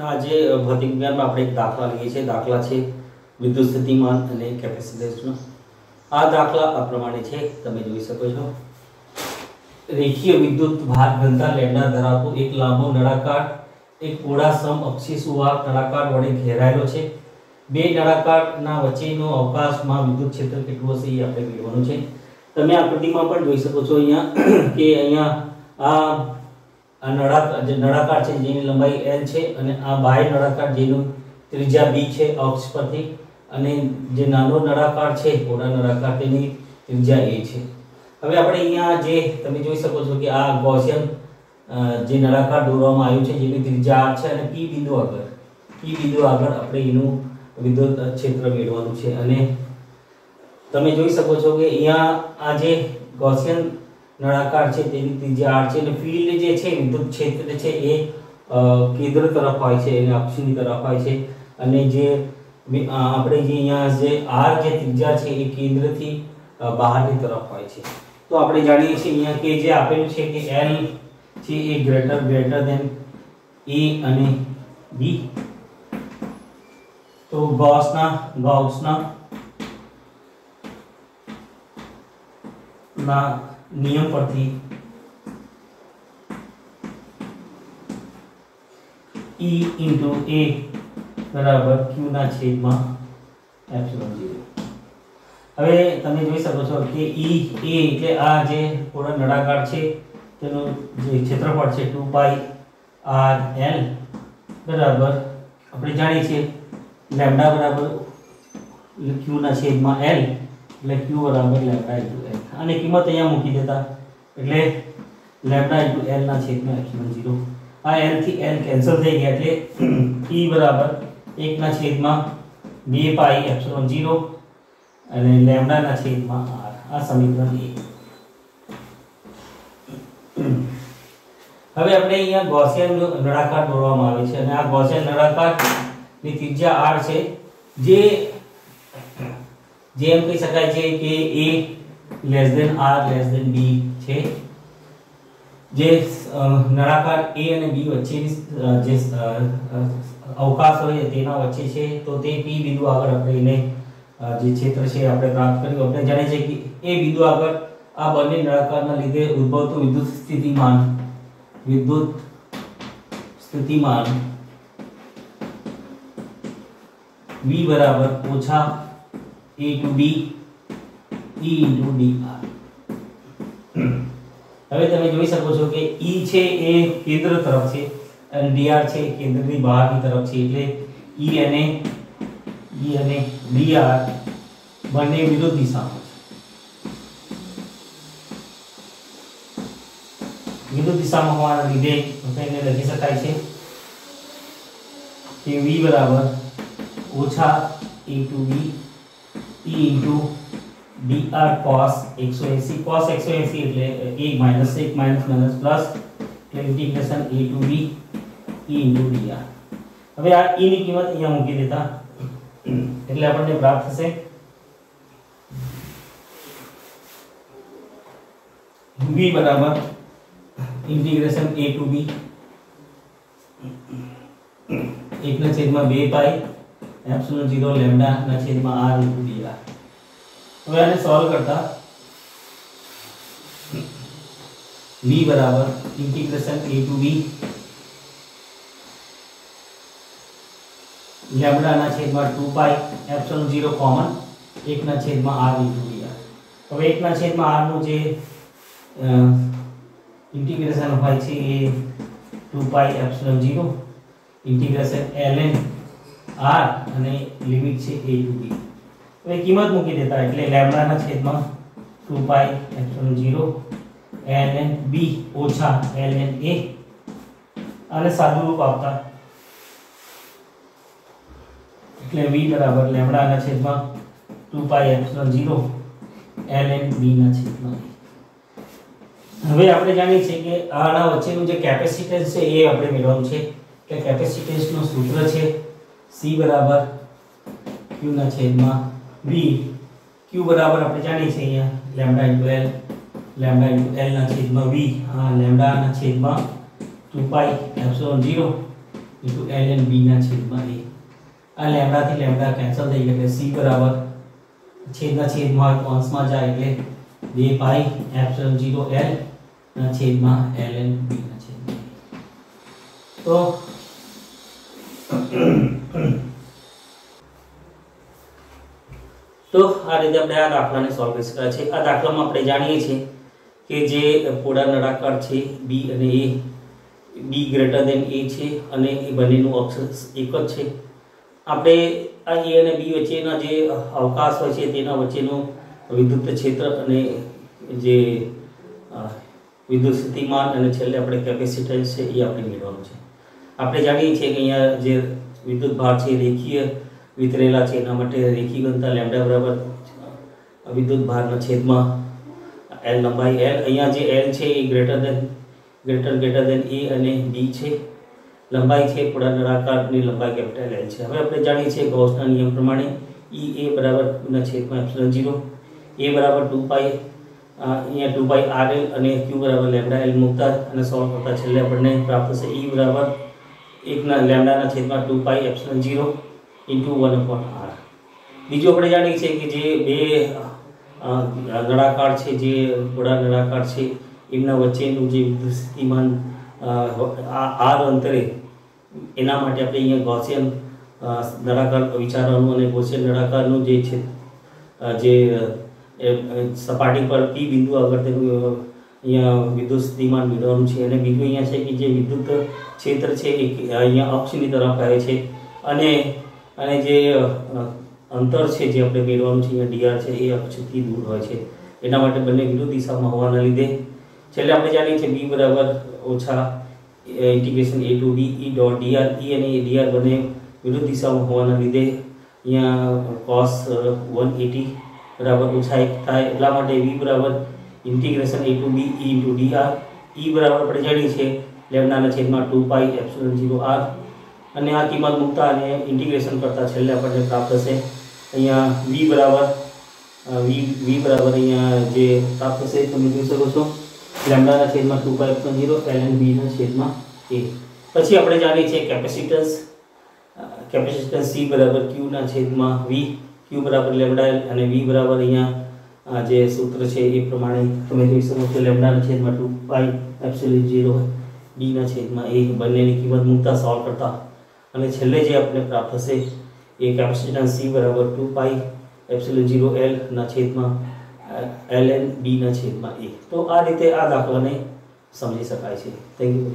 આજે ભૌતિક વિજ્ઞાનમાં આપણે એક દાખલા લઈએ છીએ. દાખલા છે વિદ્યુત સ્થિતિમાન અને કેપેસિટન્સનો આ દાખલા આ પ્રમાણે છે. તમે જોઈ શકો છો. રેખીય વિદ્યુત ભાર ઘનતા લેમ્ડા ધરાવતો એક લાંબો નળાકાર, એક પોળા સમ અક્ષી સુવાહક નળાકાર વડે ઘેરાયેલો છે. બે નળાકારના વચ્ચેનો અવકાશમાં વિદ્યુત ક્ષેત્ર કેટલું હશે એ આપણે મેળવવાનું છે. તમે આકૃતિમાં પણ જોઈ શકો છો અહીંયા, કે અહીંયા આ આ નળાકાર જે નળાકાર છે, જેની લંબાઈ l છે અને આ બાહ્ય નળાકાર જેનું ત્રિજ્યા b છે અક્ષ પરથી અને જે નાનો નળાકાર છે પોળા નળાકાર તેની ત્રિજ્યા a છે. હવે આપણે અહીંયા જે તમે જોઈ શકો છો કે આ ગૌસિયન જે નળાકાર દોરવામાં આવ્યું છે, જેની ત્રિજ્યા r છે અને p બિંદુ આગળ. P બિંદુ આગળ આપણે એનું વિદ્યુત ક્ષેત્ર મેળવવાનું છે. અને તમે જોઈ શકો છો કે અહીંયા આ જે ગૌસિયન નળાકાર છે તેની ત્રિજ્યા r છે અને ફિલ્ડ જે છે, વિદ્યુત ક્ષેત્ર છે એ કેન્દ્ર તરફ હોય છે અને અક્ષની તરફ હોય છે. અને જે આપણે જે અહીંયા જે r જે ત્રિજ્યા છે એ કેન્દ્રથી બહારની તરફ હોય છે. તો આપણે જાણીએ છીએ અહીંયા કે જે આપેલું છે કે l છે એ ગ્રેટર ગ્રેટર ધેન a અને b. તો ગૌસના ગૌસના, ના નિયમ પરથી E into A બરાબર Q ના છેદમાં એપ્સિલોન 0 હવે તમે જોઈ શકો છો કે E A એટલે આ જે પૂર્ણ નળાકાર છે, તેનું જે ક્ષેત્રફળ છે 2 પાઈ r l બરાબર, આપણે જાણીએ છીએ, લેમ્ડા બરાબર q ના છેદમાં l એટલે ક્યુ બરાબર લેમડા ઇન્ટુ એલ અને કિંમત અહીંયા મૂકી દેતા. એટલે લેમડા ઇન્ટુ એલના છેદમાં એપ્સિલોન ઝીરો આ એલથી l કેન્સલ થઈ ગયા એટલે ઈ બરાબર 1 ના છેદમાં બે પાઈ એપ્સિલોન ઝીરો અને લેમડાના છેદમાં આર આ સમીકરણ 1 હવે આપણે અહીંયા ગોસિયન નળાકાર દોરવામાં આવે છે અને આ ગોસિયન નળાકારની ત્રિજ્યા આર છે જે જે એમ કહી શકાય છે કે a less than r less than b છે. જે નળાકાર a અને b વચ્ચેની જે અવકાશ હોય તેના વચ્ચે છે, તો તે p બિંદુ આગળ આપણે એને જે ક્ષેત્ર છે આપણે પ્રાપ્ત કર્યું. આપણે જાણીએ છીએ કે એ બિંદુ આગળ આ બંને નળાકારના લીધે ઉદ્ભવતું વિદ્યુત સ્થિતિમાન વિદ્યુત સ્થિતિમાન v બરાબર ઓછા a to b e into dr હવે તમે જોઈ શકો છો કે e છે એ કેન્દ્ર તરફ છે અને dr છે કેન્દ્રની બહારની તરફ છે એટલે e અને e અને dr બંને વિરુદ્ધ દિશામાં છે. વિરુદ્ધ દિશામાં હોવાના લીધે તેને લખી શકાય છે કે v બરાબર ઓછા a to b e into dr cos 180 cos 180 એટલે એક માઇનસ એક માઇનસ માઇનસ પ્લસ એટલે integration a B b e into dr. હવે આ e ની કિંમત અહીંયા મૂકી દેતા એટલે આપણને પ્રાપ્ત થશે બી બરાબર ઇન્ટિગ્રેશન એ ટુ બી એકના છેદમાં બે પાઈ એપ્સિલોન 0 લેમ્ડા ના છેદમાં r into dr હવે આને સોલ્વ કરતા v બરાબર integration a to b lambda ના છેદમાં 2 પાઈ એપ્સિલોન 0 કોમન 1 ના છેદમાં r into dr હવે 1 ના છેદમાં r નું જે ઇન્ટિગ્રેશન હોય છે એ 2 pi epsilon 0 integration ln r અને લિમિટ છે a to b હવે કિંમત મૂકી દેતા એટલે લેમ્ડા ના છેદમાં 2 પાઈ એપ્સિલોન 0 ln b ઓછા ln a અને સાદું રૂપ આપતા. એટલે v બરાબર લેમ્ડા ના છેદમાં 2 પાઈ એપ્સિલોન 0 ln b ના છેદમાં. હવે આપણે જાણીએ છીએ કે આના વચ્ચેનું જે કેપેસિટન્સ છે એ આપણે મેળવવાનું છે. કે કેપેસિટન્સનું સૂત્ર છે. C બરાબર ક્યુના છેદમાં વી ક્યુ બરાબર આપણે જાણીએ છીએ અહીંયા. Lambda into L. Lambda into એલના છેદમાં વી હા લેમડાના છેદમાં two pi epsilon 0 into L N બીના છેદમાં એ આ લેમડાથી લેમડા કેન્સલ થઈ એટલે સી બરાબર છેદના છેદમાં અંશમાં જાય એટલે બે પાઈ એપ્સિલોન 0 એલ ના છેદમાં એલ એન બીના છેદમાં. તો તો આ રીતે આપણે આ દાખલાને સોલ્વ કરી શકાય છે. આ દાખલામાં આપણે જાણીએ છીએ કે જે પોળા નળાકાર છે બી અને એ બી ગ્રેટર દેન એ છે અને એ બંનેનું અક્ષર એક જ છે. આપણે આ એ અને બી વચ્ચેના જે અવકાશ હોય છે, તેના વચ્ચેનું વિદ્યુત ક્ષેત્ર અને જે વિદ્યુત સ્થિતિમાન અને છેલ્લે આપણે કેપેસિટન્સ છે, એ આપણે મેળવવાનું છે. આપણે જાણીએ છીએ કે અહીંયા જે વિદ્યુત ભાર છે રેખીય વિતરેલા છે, એના માટે રેખી ઘનતા લેમ્ડા બરાબર વિદ્યુત ભારના છેદમાં એલ લંબાઈ એલ અહીંયા જે એલ છે એ greater than greater greater than A અને બી છે. લંબાઈ છે પૂરા નળાકારની લંબાઈ કેપિટલ એલ છે. હવે આપણે જાણીએ છીએ ગૌસના નિયમ પ્રમાણે ઈ એ બરાબર છેદમાં એપ્સિલોન ઝીરો. એ બરાબર ટુ પાઈ અહીંયા ટુ પાઈ આર એલ અને ક્યુ બરાબર લેમ્ડા એલ મૂકતા અને સોલ્વ કરતા છેલ્લે આપણને પ્રાપ્ત થશે ઈ બરાબર એકના લેમડાના છેદમાં two pi epsilon zero into one upon R. બીજું આપણે જાણીએ છીએ કે જે બે નળાકાર છે, જે પોળા નળાકાર છે, એમના વચ્ચેનું જે સ્થિતિમાન આર અંતરે, એના માટે આપણે અહીંયા ગોસિયન નળાકાર વિચારવાનું અને ગોસિયન નળાકારનું જે છે જે સપાટી પર પી બિંદુ આગળ તેનું અહીંયા વિદ્યુત સ્થિતિમાન મેળવવાનું છે અને બીજું અહીંયા છે કે જે વિદ્યુત ક્ષેત્ર છે એ અહીંયા અક્ષની તરફ આવે છે. અને અને જે અંતર છે જે આપણે મેળવવાનું છે અહીંયા ડીઆર છે એ અક્ષથી દૂર હોય છે. એના માટે બંને વિરુદ્ધ દિશામાં હોવાના લીધે છેલ્લે આપણે જાણીએ છીએ બી બરાબર ઓછા integration A to D E dot D R E અને ડીઆર બંને વિરુદ્ધ દિશામાં હોવાના લીધે અહીંયા કોસ વન એટી બરાબર ઓછા એક થાય. એટલા માટે વી બરાબર integration A to B E into D R E બરાબર આપણે જાણીએ છીએ. લેમડાના છેદમાં two pi epsilon zero R અને આ કિંમત મૂકતા અને ઇન્ટિગ્રેશન કરતાં છેલ્લે આપણને પ્રાપ્ત થશે. અહીંયા વી બરાબર વી વી બરાબર અહીંયા જે પ્રાપ્ત થશે, તમે જોઈ શકો છો. લેમડાના છેદમાં two pi epsilon zero L N બીના છેદમાં એ પછી આપણે જાણીએ છીએ કેપેસિટન્સ. કેપેસિટન્સ સી બરાબર ક્યુના છેદમાં વી ક્યુ બરાબર લેમડા અને વી બરાબર અહીંયા આ જે સૂત્ર છે એ પ્રમાણે તમે જોઈ શકો છો લેમ્ડાના છેદમાં ટુ પાઈ એપ્સિલોન ઝીરો ડીના છેદમાં એ બંનેની કિંમત મૂકતા સોલ્વ કરતા. અને છેલ્લે જે આપણે પ્રાપ્ત થશે, એ કેપેસિટન્સ સી બરાબર ટુ પાઈ એપ્સિલોન ઝીરો એલના છેદમાં, એલ એન બીના છેદમાં એ તો આ રીતે આ દાખલાને સમજી શકાય છે. Thank you